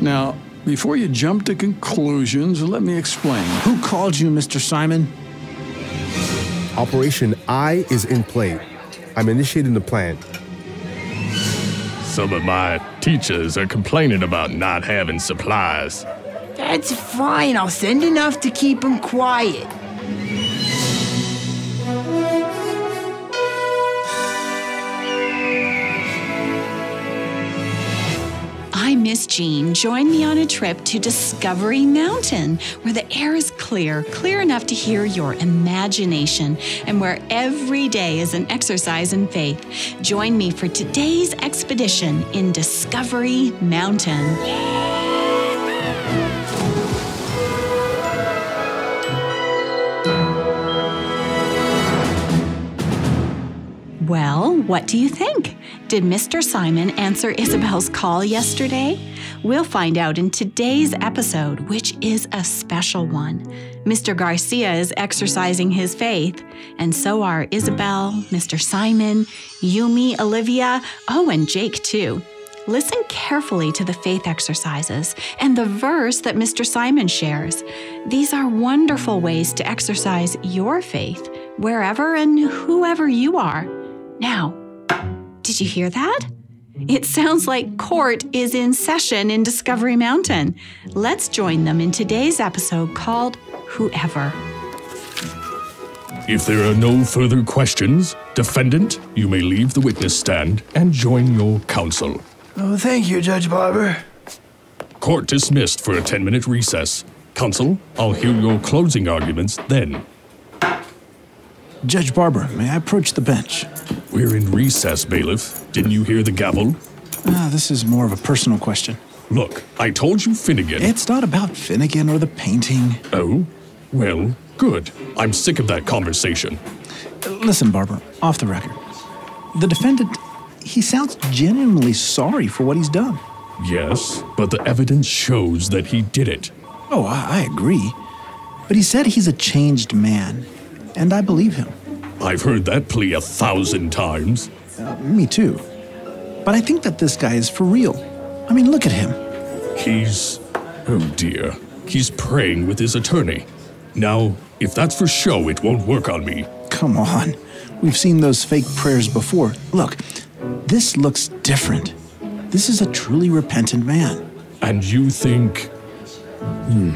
Now, before you jump to conclusions, let me explain. Who called you, Mr. Simon? Operation I is in play. I'm initiating the plan. Some of my teachers are complaining about not having supplies. That's fine. I'll send enough to keep them quiet. Miss Jean. Join me on a trip to Discovery Mountain, where the air is clear, clear enough to hear your imagination, and where every day is an exercise in faith. Join me for today's expedition in Discovery Mountain. Well, what do you think? Did Mr. Simon answer Isabel's call yesterday? We'll find out in today's episode, which is a special one. Mr. Garcia is exercising his faith, and so are Isabel, Mr. Simon, Yumi, Olivia, oh, and Jake, too. Listen carefully to the faith exercises and the verse that Mr. Simon shares. These are wonderful ways to exercise your faith wherever and whoever you are. Now, did you hear that? It sounds like court is in session in Discovery Mountain. Let's join them in today's episode called Whoever. If there are no further questions, defendant, you may leave the witness stand and join your counsel. Oh, thank you, Judge Barber. Court dismissed for a 10 minute recess. Counsel, I'll hear your closing arguments then. Judge Barber, may I approach the bench? We're in recess, bailiff. Didn't you hear the gavel? Ah, this is more of a personal question. Look, I told you Finnegan. It's not about Finnegan or the painting. Oh? Well, good. I'm sick of that conversation. Listen, Barber, off the record. The defendant, he sounds genuinely sorry for what he's done. Yes, but the evidence shows that he did it. Oh, I, I agree. But he said he's a changed man, and I believe him. I've heard that plea a thousand times. Uh, me too. But I think that this guy is for real. I mean, look at him. He's. Oh dear. He's praying with his attorney. Now, if that's for show, it won't work on me. Come on. We've seen those fake prayers before. Look, this looks different. This is a truly repentant man. And you think. Hmm.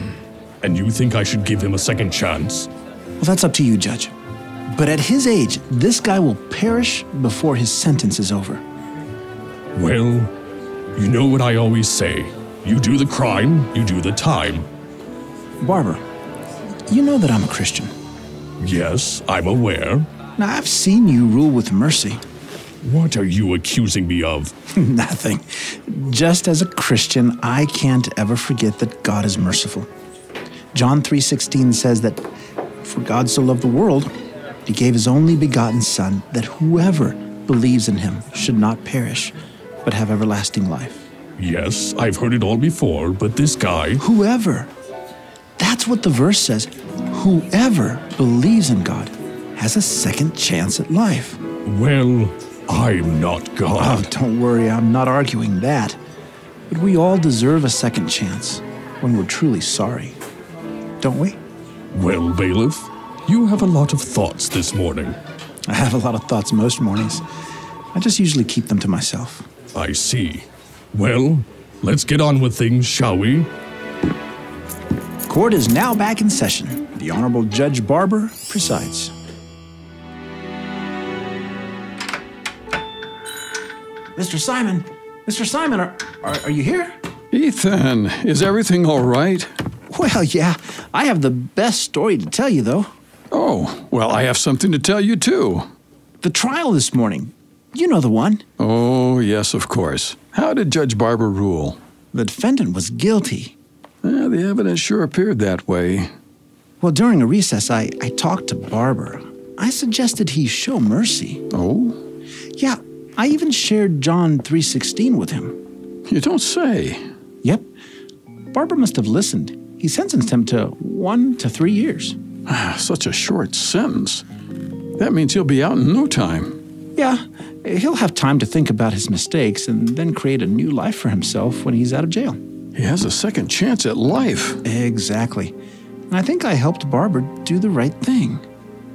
And you think I should give him a second chance? Well, that's up to you, Judge. But at his age, this guy will perish before his sentence is over. Well, you know what I always say you do the crime, you do the time. Barber, you know that I'm a Christian. Yes, I'm aware. Now, I've seen you rule with mercy. What are you accusing me of? Nothing. Just as a Christian, I can't ever forget that God is merciful. John 3:16 says that for God so loved the world, he gave his only begotten son that whoever believes in him should not perish but have everlasting life. Yes, I've heard it all before, but this guy. Whoever. That's what the verse says. Whoever believes in God has a second chance at life. Well, I'm not God. Oh, don't worry, I'm not arguing that. But we all deserve a second chance when we're truly sorry. Don't we? Well, bailiff, you have a lot of thoughts this morning. I have a lot of thoughts most mornings. I just usually keep them to myself. I see. Well, let's get on with things, shall we? Court is now back in session. The Honorable Judge Barber presides. Mr. Simon, Mr. Simon, are, are, are you here? Ethan, is everything all right? Well, yeah, I have the best story to tell you, though. Oh, well, I have something to tell you, too. The trial this morning. You know the one. Oh, yes, of course. How did Judge Barber rule? The defendant was guilty. Eh, the evidence sure appeared that way. Well, during a recess, I, I talked to Barber. I suggested he show mercy. Oh? Yeah, I even shared John 3.16 with him. You don't say. Yep. Barber must have listened. He sentenced him to one to three years. Ah, Such a short sentence. That means he'll be out in no time. Yeah, he'll have time to think about his mistakes and then create a new life for himself when he's out of jail. He has a second chance at life. Exactly. And I think I helped Barber do the right thing.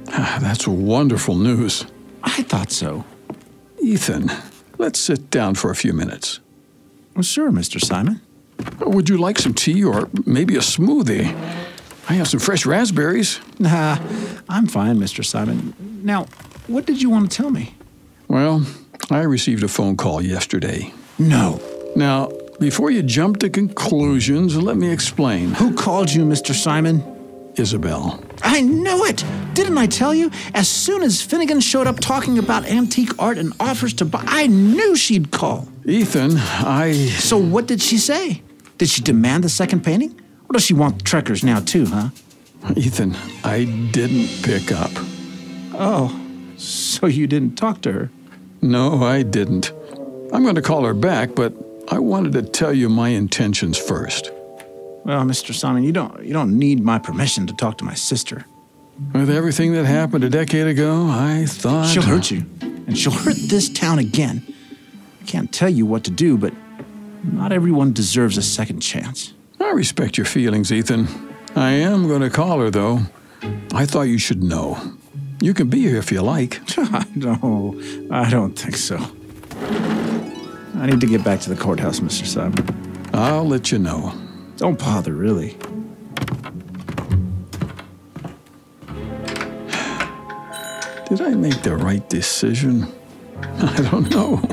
Ah, That's wonderful news. I thought so. Ethan, let's sit down for a few minutes. Well, sure, Mr. Simon. Would you like some tea or maybe a smoothie? I have some fresh raspberries. Nah, I'm fine, Mr. Simon. Now, what did you want to tell me? Well, I received a phone call yesterday. No. Now, before you jump to conclusions, let me explain. Who called you, Mr. Simon? Isabel. I knew it! Didn't I tell you? As soon as Finnegan showed up talking about antique art and offers to buy, I knew she'd call. Ethan, I. So, what did she say? Did she demand the second painting? Or does she want the Trekkers now, too, huh? Ethan, I didn't pick up. Oh, so you didn't talk to her? No, I didn't. I'm going to call her back, but I wanted to tell you my intentions first. Well, Mr. Simon, you don't you don't need my permission to talk to my sister. With everything that happened a decade ago, I thought. She'll hurt you, and she'll hurt this town again. I can't tell you what to do, but not everyone deserves a second chance. I respect your feelings, Ethan. I am going to call her, though. I thought you should know. You can be here if you like. no, I don't think so. I need to get back to the courthouse, Mr. Simon. I'll let you know. Don't bother, really. Did I make the right decision? I don't know.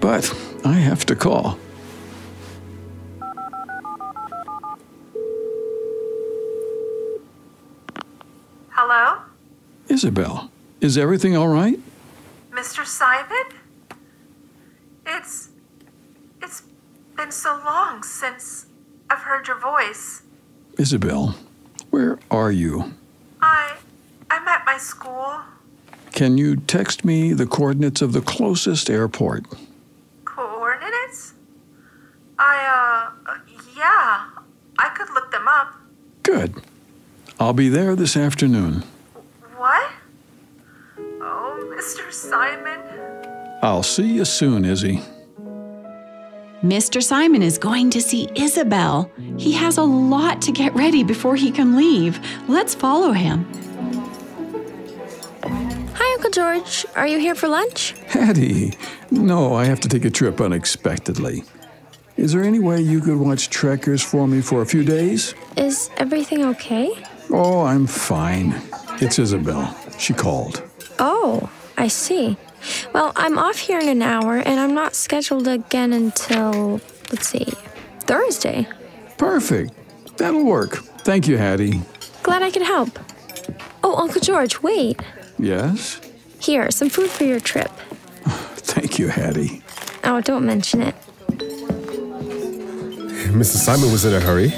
But I have to call. Hello? Isabel, is everything all right? Mr. Simon? It's. It's been so long since I've heard your voice. Isabel, where are you? I. I'm at my school. Can you text me the coordinates of the closest airport? Coordinates? I, uh. Yeah. I could look them up. Good. I'll be there this afternoon. I'll see you soon, Izzy. Mr. Simon is going to see Isabel. He has a lot to get ready before he can leave. Let's follow him. Hi, Uncle George. Are you here for lunch? Hattie, no, I have to take a trip unexpectedly. Is there any way you could watch Trekkers for me for a few days? Is everything okay? Oh, I'm fine. It's Isabel. She called. Oh, I see. Well, I'm off here in an hour, and I'm not scheduled again until, let's see, Thursday. Perfect. That'll work. Thank you, Hattie. Glad I could help. Oh, Uncle George, wait. Yes? Here, some food for your trip. Thank you, Hattie. Oh, don't mention it. Mr. Simon was in a hurry.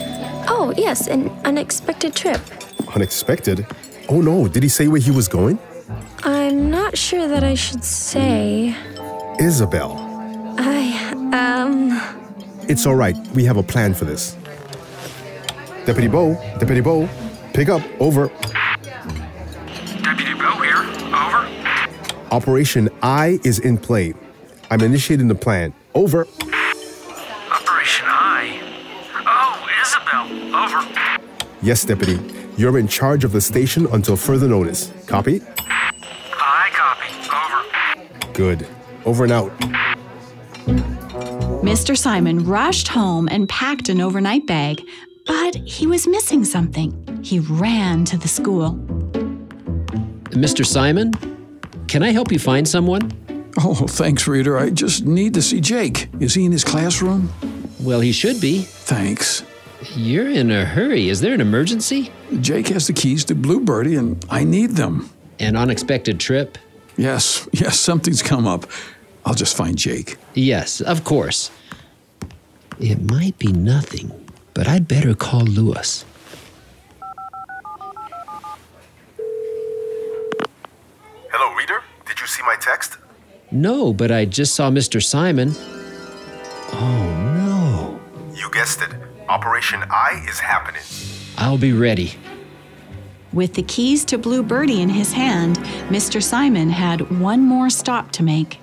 Oh, yes, an unexpected trip. Unexpected. Oh no, did he say where he was going? I'm not sure that I should say. Isabel. I, um. It's all right. We have a plan for this. Deputy Bo, Deputy Bo, pick up. Over. Deputy Bo here. Over. Operation I is in play. I'm initiating the plan. Over. Operation I. Oh, Isabel. Over. Yes, Deputy. You're in charge of the station until further notice. Copy? I copy. Over. Good. Over and out. Mr. Simon rushed home and packed an overnight bag, but he was missing something. He ran to the school. Mr. Simon, can I help you find someone? Oh, thanks, Reader. I just need to see Jake. Is he in his classroom? Well, he should be. Thanks. You're in a hurry. Is there an emergency? Jake has the keys to Bluebirdie, and I need them. An unexpected trip? Yes, yes, something's come up. I'll just find Jake. Yes, of course. It might be nothing, but I'd better call Lewis. Hello, reader. Did you see my text? No, but I just saw Mr. Simon. Oh, no. You guessed it. Operation I is happening. I'll be ready. With the keys to Blue Birdie in his hand, Mr. Simon had one more stop to make.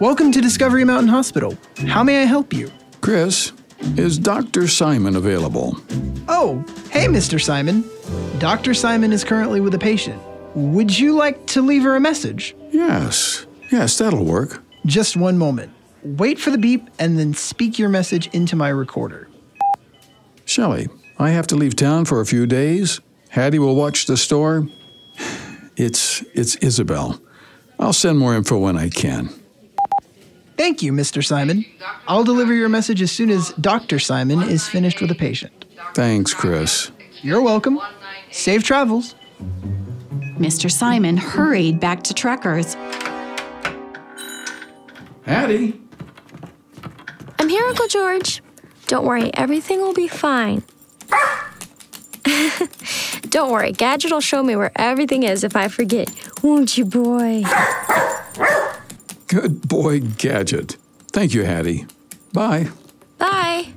Welcome to Discovery Mountain Hospital. How may I help you? Chris, Is Dr. Simon available? Oh, hey, Mr. Simon. Dr. Simon is currently with a patient. Would you like to leave her a message? Yes. Yes, that'll work. Just one moment. Wait for the beep and then speak your message into my recorder. Shelley, I have to leave town for a few days. Hattie will watch the store. It's it's Isabel. I'll send more info when I can. Thank you, Mr. Simon. I'll deliver your message as soon as Dr. Simon is finished with a patient. Thanks, Chris. You're welcome. Safe travels. Mr. Simon hurried back to Trekkers. Hattie? I'm here, Uncle George. Don't worry, everything will be fine. Don't worry, Gadget will show me where everything is if I forget. Won't you, boy? Good boy, Gadget. Thank you, Hattie. Bye. Bye.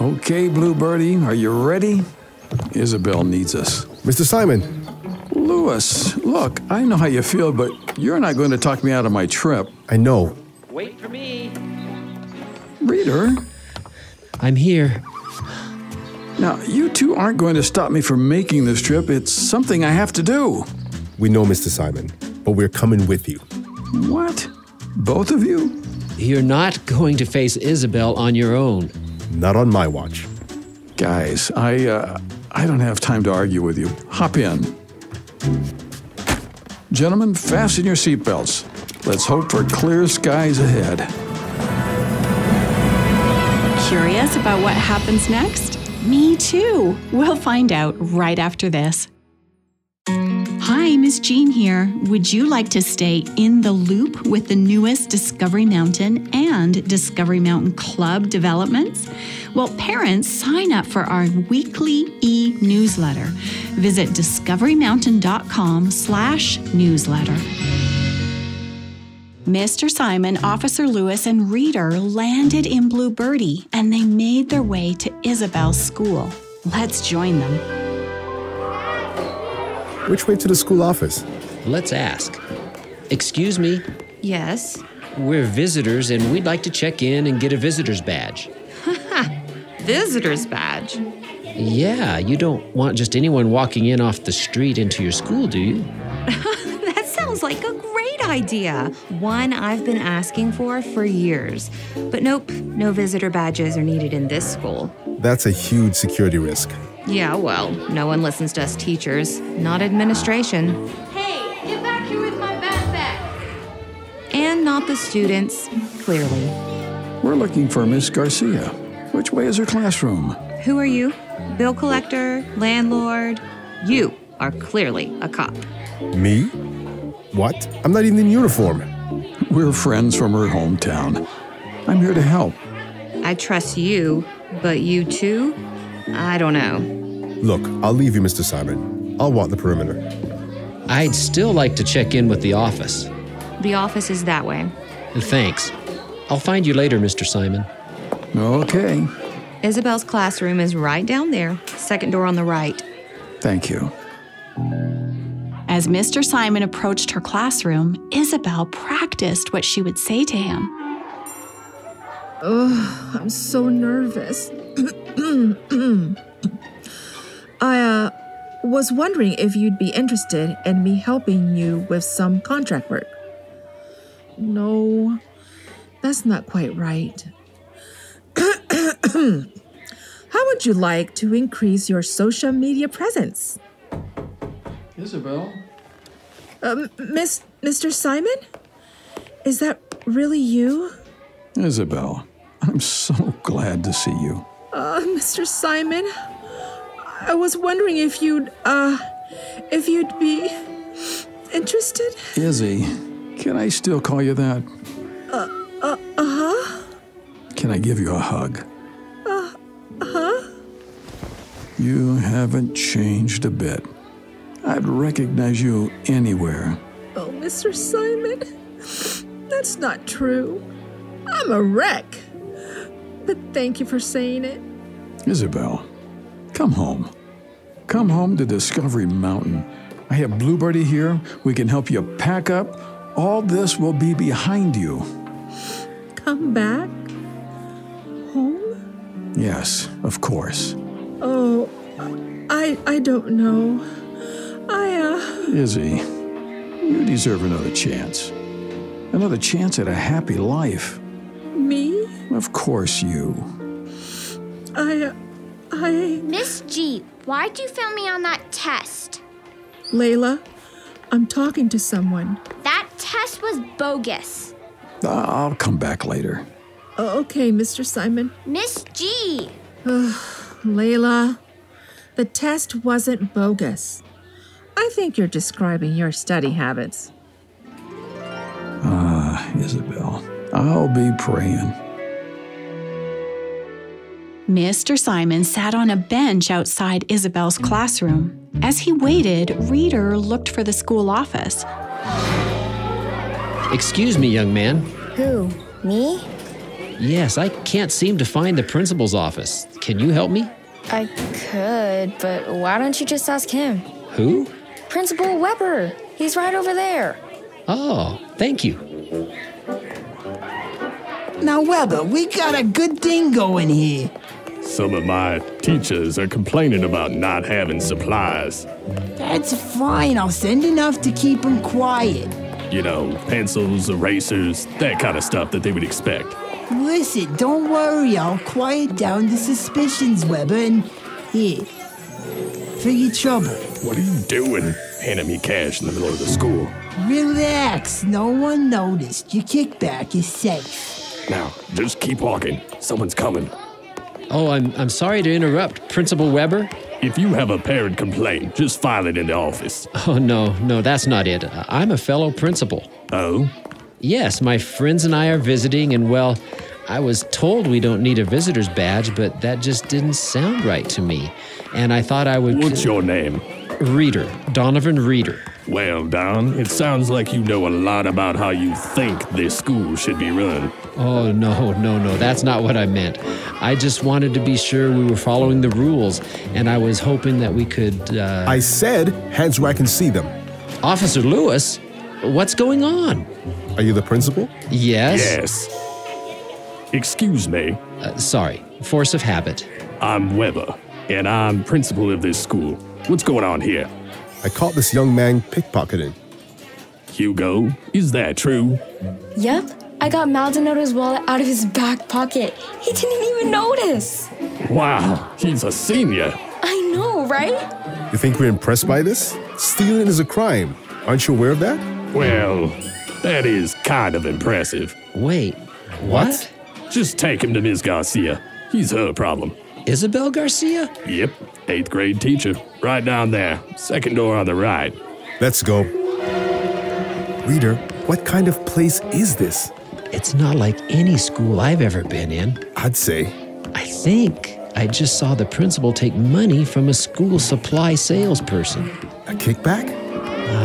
Okay, Bluebirdie, are you ready? Isabel needs us. Mr. Simon. Lewis, look, I know how you feel, but you're not going to talk me out of my trip. I know. Wait for me. Reader? I'm here. Now, you two aren't going to stop me from making this trip. It's something I have to do. We know, Mr. Simon, but we're coming with you. What? Both of you? You're not going to face Isabel on your own. Not on my watch. Guys, I uh, I don't have time to argue with you. Hop in. Gentlemen, fasten your seatbelts. Let's hope for clear skies ahead. Curious about what happens next? Me too. We'll find out right after this. Hi, Miss Jean here. Would you like to stay in the loop with the newest Discovery Mountain and Discovery Mountain Club developments? Well, parents, sign up for our weekly e-newsletter. Visit discoverymountain.com slash newsletter. Mr. Simon, Officer Lewis, and Reader landed in Blue Birdie and they made their way to Isabel's school. Let's join them. Which way to the school office? Let's ask. Excuse me, Yes. we're visitors and we'd like to check in and get a visitor's badge. Visitor's badge. Yeah, you don't want just anyone walking in off the street into your school, do you? That sounds like a great idea. One I've been asking for for years. But nope, no visitor badges are needed in this school. That's a huge security risk. Yeah, well, no one listens to us teachers, not administration, Hey, get back here with my backpack. and not the students, clearly. We're looking for Miss Garcia. Which way is her classroom? Who are you? Bill collector? Landlord? You are clearly a cop. Me? What? I'm not even in uniform. We're friends from her hometown. I'm here to help. I trust you, but you too? I don't know. Look, I'll leave you, Mr. Simon. I'll walk the perimeter. I'd still like to check in with the office. The office is that way. Thanks. I'll find you later, Mr. Simon. Okay. Isabel's classroom is right down there, second door on the right. Thank you. As Mr. Simon approached her classroom, Isabel practiced what she would say to him. Oh, I'm so nervous. I uh, was wondering if you'd be interested in me helping you with some contract work. No, that's not quite right. How would you like to increase your social media presence? Isabel? Um, Miss, Mr. Simon? Is that really you? Isabel, I'm so glad to see you. Uh, Mr. Simon, I was wondering if you'd, uh, if you'd be interested? Izzy, can I still call you that? Uh, uh, uh-huh, Can I give you a hug? uh, uh-huh. You haven't changed a bit. I'd recognize you anywhere. Oh, Mr. Simon, that's not true. I'm a wreck. But thank you for saying it. Isabel, come home. Come home to Discovery Mountain. I have Bluebirdy here. We can help you pack up. All this will be behind you. come back? Home? Yes, of course. Oh, I I don't know. I Izzy, you deserve another chance. Another chance at a happy life. me? Of course, you. I I Miss G, why'd you fail me on that test? Layla, I'm talking to someone. That test was bogus. I'll come back later. Okay, Mr. Simon. Miss G. Layla, the test wasn't bogus. I think you're describing your study habits. Ah, Isabel, I'll be praying. Mr. Simon sat on a bench outside Isabel's classroom. As he waited, Reader looked for the school office. Excuse me, young man. Who? Me? Yes, I can't seem to find the principal's office. Can you help me? I could, but why don't you just ask him? Who? Principal Weber. He's right over there. Oh, thank you. Now, Weber, we got a good thing going here. Some of my teachers are complaining about not having supplies. That's fine. I'll send enough to keep them quiet. You know, pencils, erasers, that kind of stuff that they would expect. Listen, don't worry. I'll quiet down the suspicions, Weber, and here. For your trouble. What are you doing? Handing me cash in the middle of the school. Relax. No one noticed. Your kickback is safe. Now, just keep walking. Someone's coming. Oh, I'm, I'm sorry to interrupt, Principal Weber. If you have a parent complaint, just file it in the office. Oh, no, no, that's not it. I'm a fellow principal. Oh? Yes, my friends and I are visiting, and well, I was told we don't need a visitor's badge, but that just didn't sound right to me. And I thought I would. What's your name? Reader. Donovan Reader. Well, Don, it sounds like you know a lot about how you think this school should be run. Oh, no, no, no, that's not what I meant. I just wanted to be sure we were following the rules, and I was hoping that we could. Uh... I said, hands where I can see them. Officer Lewis, what's going on? Are you the principal? Yes. Yes. Excuse me. Uh, sorry, force of habit. I'm Weber, and I'm principal of this school. What's going on here? I caught this young man pickpocketing. Hugo, is that true? Yep. I got Maldonado's wallet out of his back pocket. He didn't even notice. Wow, he's a senior. I know, right? You think we're impressed by this? Stealing is a crime. Aren't you aware of that? Well, that is kind of impressive. Wait, what? Just take him to Ms. Garcia. He's her problem. Isabel Garcia? Yep, eighth grade teacher. Right down there. Second door on the right. Let's go. Reader, what kind of place is this? It's not like any school I've ever been in. I'd say. I think I just saw the principal take money from a school supply salesperson. A kickback?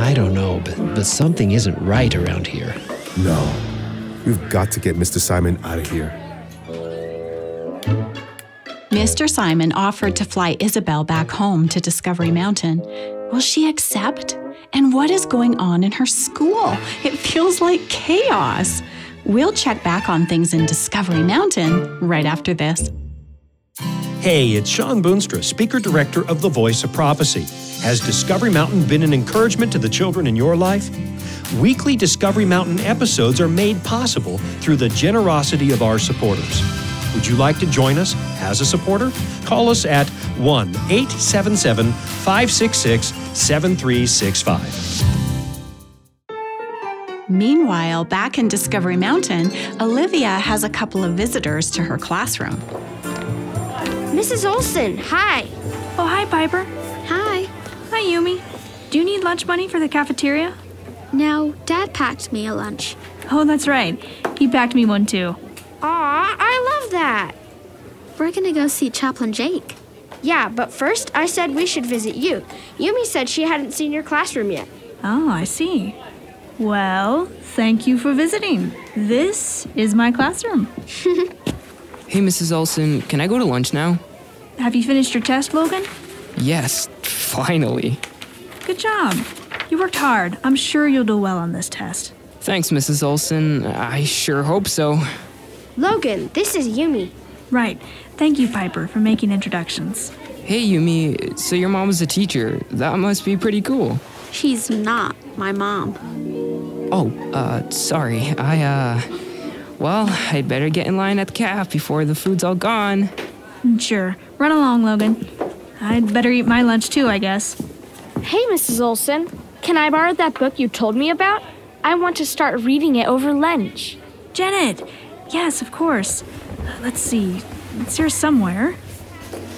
I don't know, but, but something isn't right around here. No. We've got to get Mr. Simon out of here. Mr. Simon offered to fly Isabel back home to Discovery Mountain. Will she accept? And what is going on in her school? It feels like chaos. We'll check back on things in Discovery Mountain right after this. Hey, it's Shawn Boonstra, Speaker Director of The Voice of Prophecy. Has Discovery Mountain been an encouragement to the children in your life? Weekly Discovery Mountain episodes are made possible through the generosity of our supporters. Would you like to join us as a supporter? Call us at 1 877 566 7365. Meanwhile, back in Discovery Mountain, Olivia has a couple of visitors to her classroom. Mrs. Olson, hi. Oh, hi, Piper. Hi. Hi, Yumi. Do you need lunch money for the cafeteria? No, Dad packed me a lunch. Oh, that's right. He packed me one too. Aw, I love that. We're gonna go see Chaplain Jake. Yeah, but first I said we should visit you. Yumi said she hadn't seen your classroom yet. Oh, I see. Well, thank you for visiting. This is my classroom. Hey, Mrs. Olson, can I go to lunch now? Have you finished your test, Logan? Yes, finally. Good job. You worked hard. I'm sure you'll do well on this test. Thanks, Mrs. Olson. I sure hope so. Logan, this is Yumi. Right. Thank you, Piper, for making introductions. Hey, Yumi. So your mom was a teacher. That must be pretty cool. She's not my mom. Oh, uh, sorry. I, uh. Well, I'd better get in line at the caf before the food's all gone. Sure. Run along, Logan. I'd better eat my lunch too, I guess. Hey, Mrs. Olson. Can I borrow that book you told me about? I want to start reading it over lunch. Janet! Yes, of course. Let's see. It's here somewhere.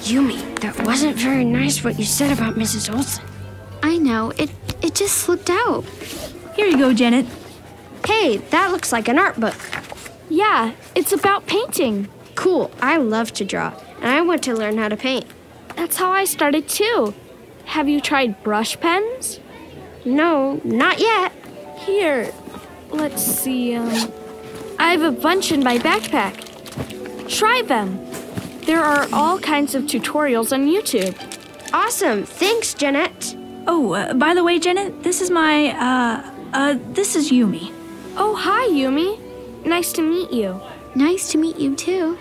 Yumi, that wasn't very nice what you said about Mrs. Olson. I know. It it just slipped out. Here you go, Janet. Hey, that looks like an art book. Yeah, it's about painting. Cool. I love to draw, and I want to learn how to paint. That's how I started too. Have you tried brush pens? No, not yet. Here, let's see. Um, I have a bunch in my backpack. Try them. There are all kinds of tutorials on YouTube. Awesome. Thanks, Janet. Oh, uh, by the way, Janet, this is my, uh, uh, this is Yumi. Oh, hi, Yumi. Nice to meet you. Nice to meet you, too.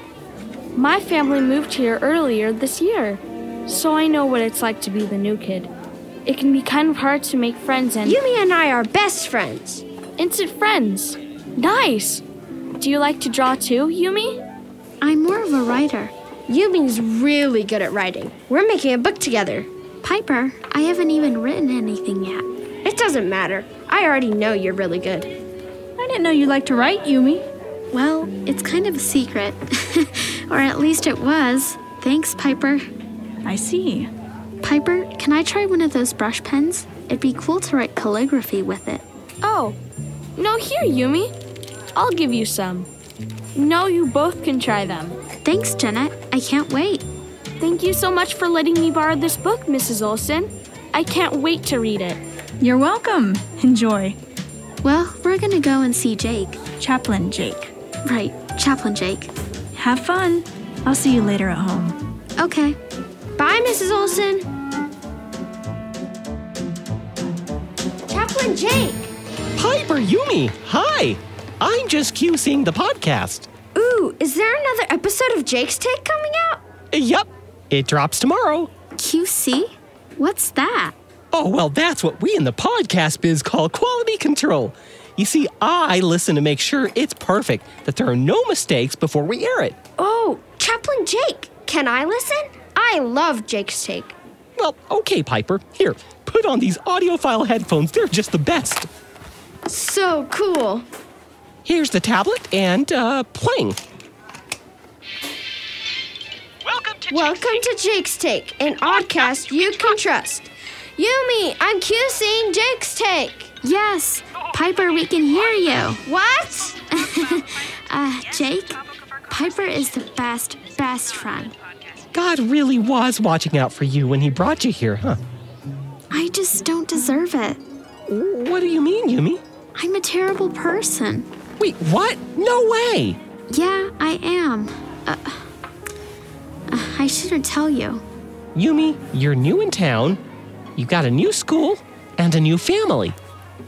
My family moved here earlier this year, so I know what it's like to be the new kid. It can be kind of hard to make friends and. Yumi and I are best friends. Instant friends. Nice. Do you like to draw too, Yumi? I'm more of a writer. Yumi's really good at writing. We're making a book together. Piper, I haven't even written anything yet. It doesn't matter. I already know you're really good. I didn't know you liked to write, Yumi. Well, it's kind of a secret. or at least it was. Thanks, Piper. I see. Piper, can I try one of those brush pens? It'd be cool to write calligraphy with it. Oh, no, here, Yumi. I'll give you some. No, you both can try them. Thanks, Janet. I can't wait. Thank you so much for letting me borrow this book, Mrs. Olson. I can't wait to read it. You're welcome. Enjoy. Well, we're gonna go and see Jake. Chaplain Jake. Right, Chaplain Jake. Have fun. I'll see you later at home. Okay. Bye, Mrs. Olson. Chaplain Jake. Piper Yumi, hi. I'm just QCing the podcast. Ooh, is there another episode of Jake's Take coming out? Yep, it drops tomorrow. QC? What's that? Oh, well, that's what we in the podcast biz call quality control. You see, I listen to make sure it's perfect, that there are no mistakes before we air it. Oh, Chaplain Jake. Can I listen? I love Jake's Take. Well, okay, Piper. Here, put on these audiophile headphones. They're just the best. So cool. Here's the tablet and uh, playing. Welcome to Welcome to Jake's Take, an oddcast you can trust. Yumi, I'm QCing Jake's Take. Yes, Piper, we can hear you. What? uh, Jake, Piper is the best, best friend. God really was watching out for you when he brought you here, huh? I just don't deserve it. What do you mean, Yumi? I'm a terrible person. Wait, what? No way! Yeah, I am. Uh, uh, I shouldn't tell you. Yumi, you're new in town, you got a new school, and a new family.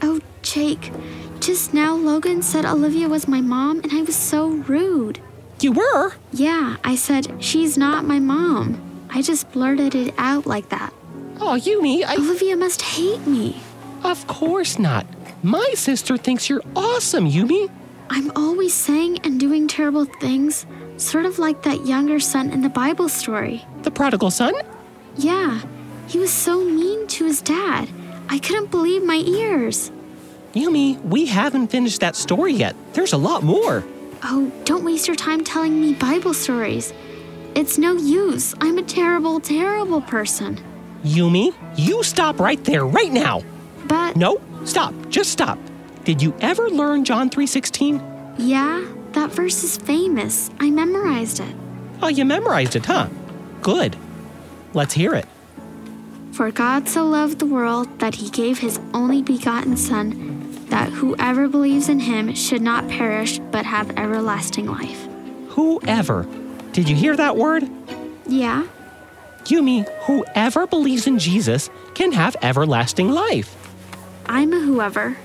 Oh, Jake, just now Logan said Olivia was my mom, and I was so rude. You were? Yeah, I said, she's not my mom. I just blurted it out like that. Oh, Yumi, I. Olivia must hate me. Of course not. My sister thinks you're awesome, Yumi. I'm always saying and doing terrible things, sort of like that younger son in the Bible story. The prodigal son? Yeah, he was so mean to his dad. I couldn't believe my ears. Yumi, we haven't finished that story yet. There's a lot more. Oh, don't waste your time telling me Bible stories. It's no use. I'm a terrible, terrible person. Yumi, you stop right there, right now. But No, stop. Just stop. Did you ever learn John 3:16? yeah, that verse is famous. I memorized it. Oh, you memorized it, huh? Good. Let's hear it. For God so loved the world that he gave his only begotten Son, that whoever believes in him should not perish but have everlasting life. Whoever. Did you hear that word? Yeah, Yumi, whoever believes in Jesus can have everlasting life. I'm a whoever.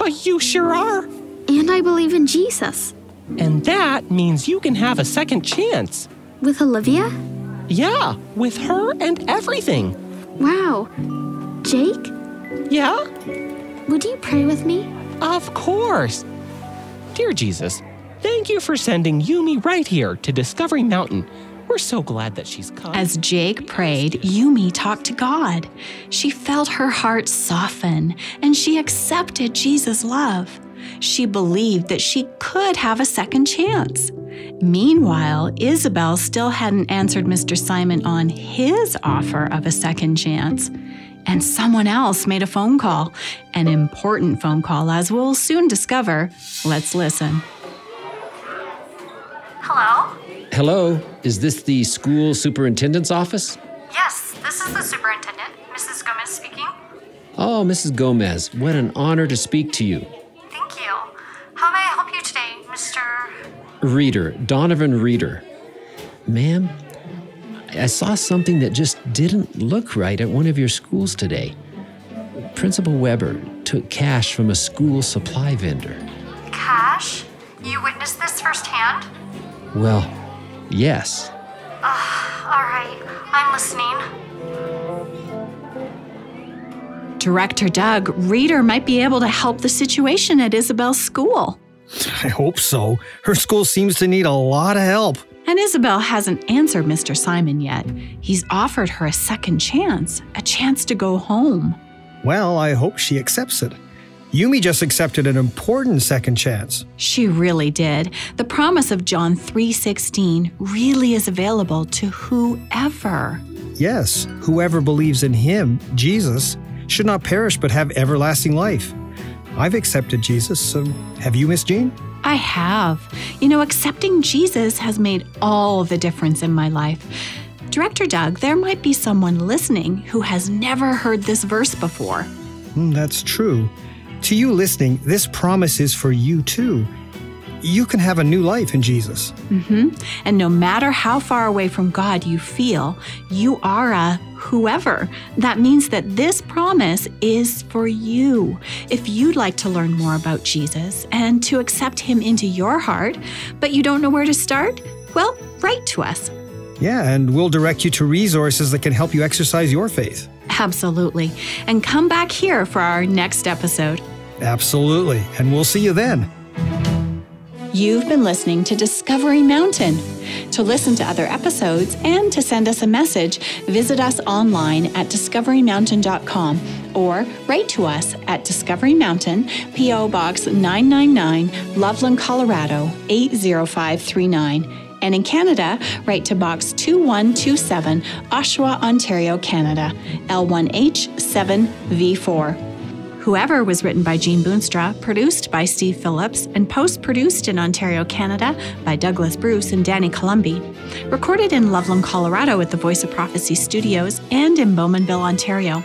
Oh, you sure are. And I believe in Jesus. And that means you can have a second chance. With Olivia? Yeah, with her and everything. Wow. Jake? Yeah? Would you pray with me? Of course. Dear Jesus, thank you for sending Yumi right here to Discovery Mountain. We're so glad that she's come. As Jake prayed, Yumi talked to God. She felt her heart soften and she accepted Jesus' love. She believed that she could have a second chance. Meanwhile, Isabel still hadn't answered Mr. Simon on his offer of a second chance. And someone else made a phone call, an important phone call, as we'll soon discover. Let's listen. Hello? Hello, is this the school superintendent's office? Yes, this is the superintendent, Mrs. Gomez speaking. Oh, Mrs. Gomez, what an honor to speak to you. Thank you. How may I help you today, Mr. Reader, Donovan Reader. Ma'am, I saw something that just didn't look right at one of your schools today. Principal Weber took cash from a school supply vendor. Cash? You witnessed this firsthand? Well, yes. Uh, all right, I'm listening. Director Doug, Reader might be able to help the situation at Isabel's school. I hope so. Her school seems to need a lot of help. And Isabel hasn't answered Mr. Simon yet. He's offered her a second chance, a chance to go home. Well, I hope she accepts it. Yumi just accepted an important second chance. She really did. The promise of John 3:16 really is available to whoever. Yes, whoever believes in him, Jesus, should not perish but have everlasting life. I've accepted Jesus. So have you, Miss Jean? I have. You know, accepting Jesus has made all the difference in my life. Director Doug, there might be someone listening who has never heard this verse before. Mm, that's true. To you listening, this promise is for you too. You can have a new life in Jesus. Mm-hmm. And no matter how far away from God you feel, you are a whoever. That means that this promise is for you. If you'd like to learn more about Jesus and to accept him into your heart, but you don't know where to start, well, write to us. Yeah, and we'll direct you to resources that can help you exercise your faith. Absolutely. And come back here for our next episode. Absolutely. And we'll see you then. You've been listening to Discovery Mountain. To listen to other episodes and to send us a message, visit us online at discoverymountain.com or write to us at Discovery Mountain, P.O. Box 999, Loveland, Colorado 80539. And in Canada, write to Box 2127, Oshawa, Ontario, Canada, L1H7V4. Whoever was written by Jean Boonstra, produced by Steve Phillips, and post produced in Ontario, Canada by Douglas Bruce and Danny Columbi. Recorded in Loveland, Colorado at the Voice of Prophecy Studios and in Bowmanville, Ontario.